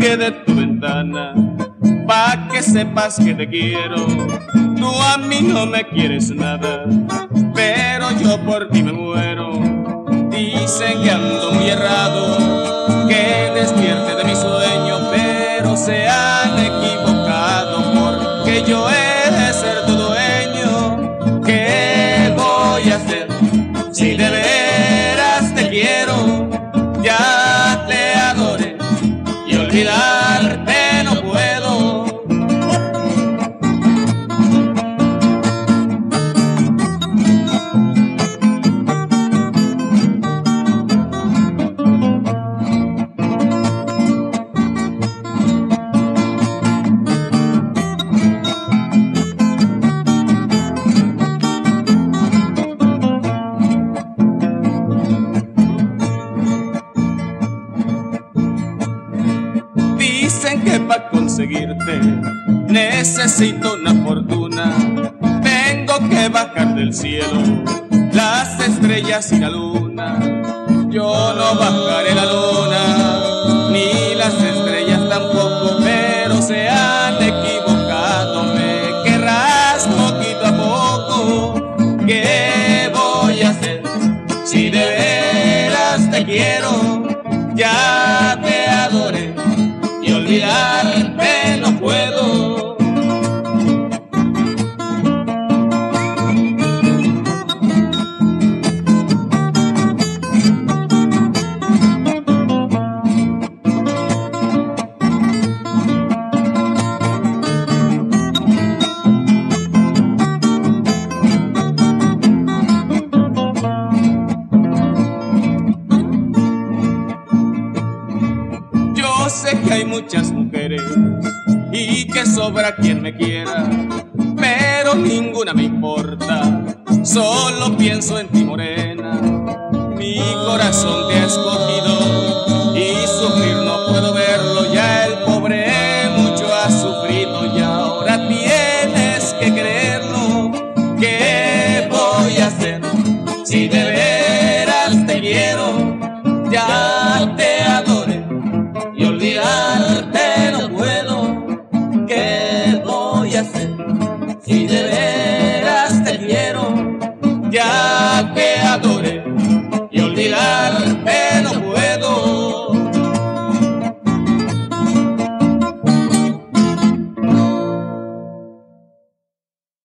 pie de tu ventana, pa' que sepas que te quiero. Tú a mí no me quieres nada, pero yo por ti me muero. Dicen que ando muy errado, que despierte de mi sueño, pero se han equivocado porque yo he de ser tu dueño. ¿Qué voy a hacer si de y para conseguirte necesito una fortuna. Tengo que bajar del cielo las estrellas y la luna. Yo no bajaré la luna, ni las estrellas tampoco, pero se han equivocado. Me querrás poquito a poco. ¿Qué voy a hacer si de veras te quiero? Ya te adoré y olvidarte muchas mujeres y que sobra quien me quiera, pero ninguna me importa. Solo pienso en ti, morena. Mi corazón te ha escogido que adore y olvidar